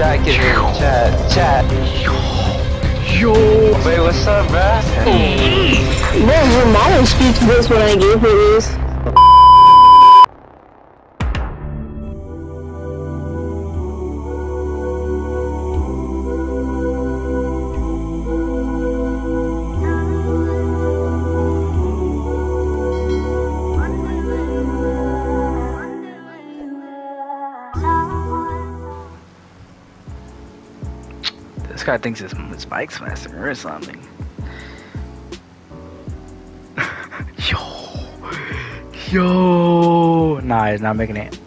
at him. Chat, chat. Yo. Yo. Wait, what's up, bruh? Man, your mom was this when I gave her this. Guy thinks his, his bike's faster or something. Yo. Yo. Nah, he's not making it.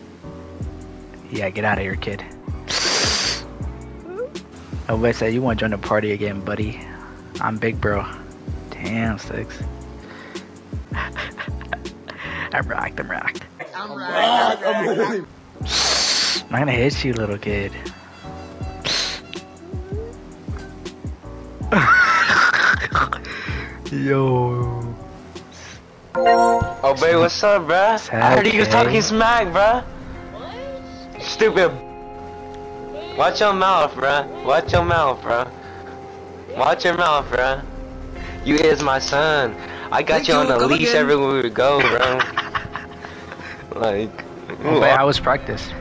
Yeah, get out of here, kid. Nobody said you want to join the party again, buddy. I'm big bro. Damn, six. I'm rocked, I'm rocked. I'm right. I'm right. I'm not gonna hit you, little kid. Yo. Oh, babe, what's up, bruh? Sad I heard you day. talking smack, bruh. Stupid. Watch your mouth, bruh. Watch your mouth, bruh. Watch your mouth, bruh. You is my son. I got you on the leash again. everywhere we go, bro. like, Oh, wait, how was practice?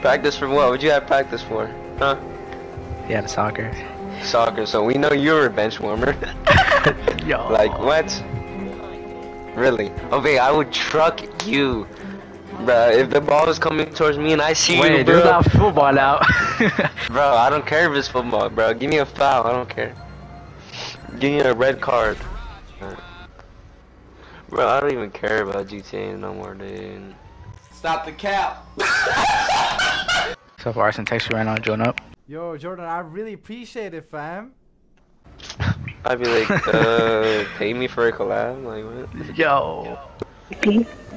practice for what? What'd you have practice for? Huh? Yeah, the soccer. Soccer. So we know you're a bench warmer. Yo. Like what? Really? Okay, I would truck you, bruh. If the ball is coming towards me and I see Wait, you, there's bro, not football out. bro, I don't care if it's football, bro. Give me a foul. I don't care. Give me a red card. Bro, I don't even care about GTA no more, dude. Stop the cap. so far, Arson text you right now, join up. Yo, Jordan, I really appreciate it, fam. I'd be like, uh, pay me for a collab? Like, what? Yo.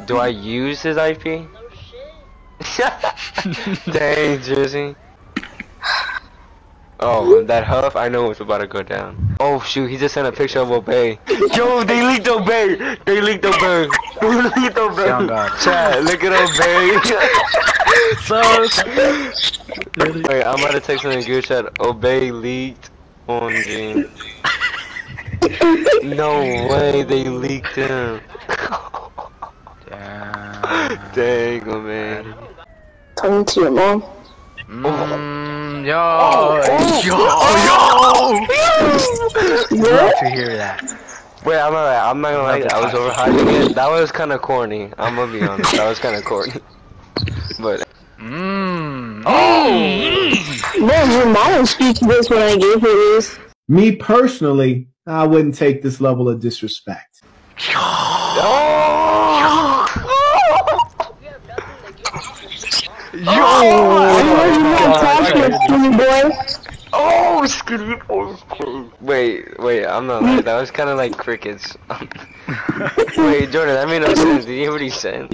Do I use his IP? Dang, Jersey. Oh, that huff, I know what's about to go down. Oh shoot, he just sent a picture of Obey. Yo, they leaked Obey! They leaked Obey! They leaked Obey! Sound Chat, look at Obey! so Wait, I'm about to text him in the group chat. Obey leaked on game. No way, they leaked him. Damn. Dang, man. Talking to your mom. Mm, Oh, oh, yo. yo. Yo. Love to hear that. Wait, I'm alright. I'm not gonna lie. I was overhyping it. That was kind of corny. I'm gonna be honest. That was kind of corny. But Mmm. Oh. Man, your mom was speechless when I gave her this. Me personally, I wouldn't take this level of disrespect. I know oh! You not talking, skinny boy. oh, skinny boy. Wait, wait. I'm not lying. That was kind of like crickets. wait, Jordan. That made no sense. Did you hear what he said?